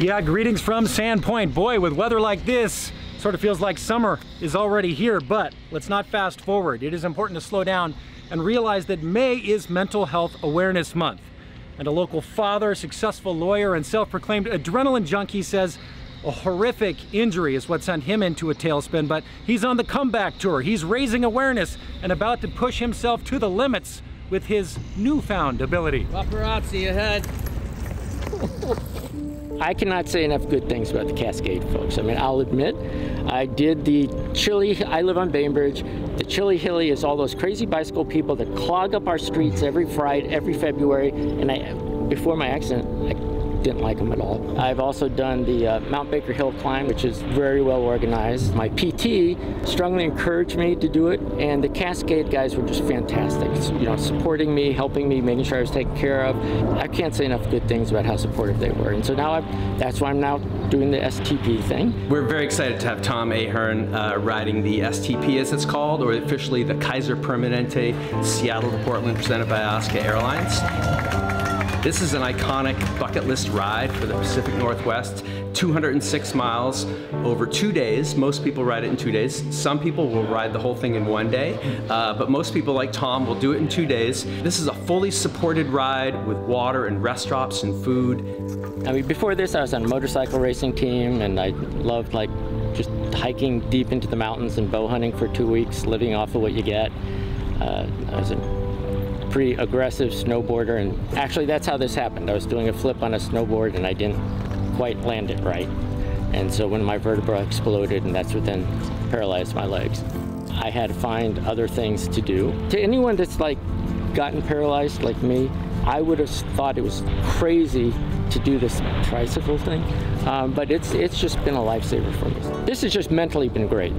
Yeah, greetings from Sandpoint. Boy, with weather like this, sort of feels like summer is already here, but let's not fast forward. It is important to slow down and realize that May is Mental Health Awareness Month. And a local father, successful lawyer, and self-proclaimed adrenaline junkie says a horrific injury is what sent him into a tailspin, but he's on the comeback tour. He's raising awareness and about to push himself to the limits with his newfound ability. Paparazzi ahead. I cannot say enough good things about the Cascade folks. I mean, I'll admit, I did the chilly, I live on Bainbridge. The Chilly Hilly is all those crazy bicycle people that clog up our streets every Friday, every February. And I, before my accident, I didn't like them at all. I've also done the uh, Mount Baker Hill climb, which is very well organized. My PT strongly encouraged me to do it, and the Cascade guys were just fantastic. You know, supporting me, helping me, making sure I was taken care of. I can't say enough good things about how supportive they were, and so now I've, that's why I'm now doing the STP thing. We're very excited to have Tom Ahearne uh, riding the STP as it's called, or officially the Kaiser Permanente Seattle to Portland presented by Alaska Airlines. This is an iconic bucket list ride for the Pacific Northwest, 206 miles over two days. Most people ride it in two days. Some people will ride the whole thing in one day, uh, but most people like Tom will do it in two days. This is a fully supported ride with water and rest stops and food. I mean, before this, I was on a motorcycle racing team, and I loved like just hiking deep into the mountains and bow hunting for two weeks, living off of what you get. Uh, I was a pretty aggressive snowboarder and actually that's how this happened. I was doing a flip on a snowboard and I didn't quite land it right. And so when my vertebra exploded and that's what then paralyzed my legs. I had to find other things to do. To anyone that's like gotten paralyzed like me, I would have thought it was crazy to do this tricycle thing, um, but it's it's just been a lifesaver for me. This has just mentally been great.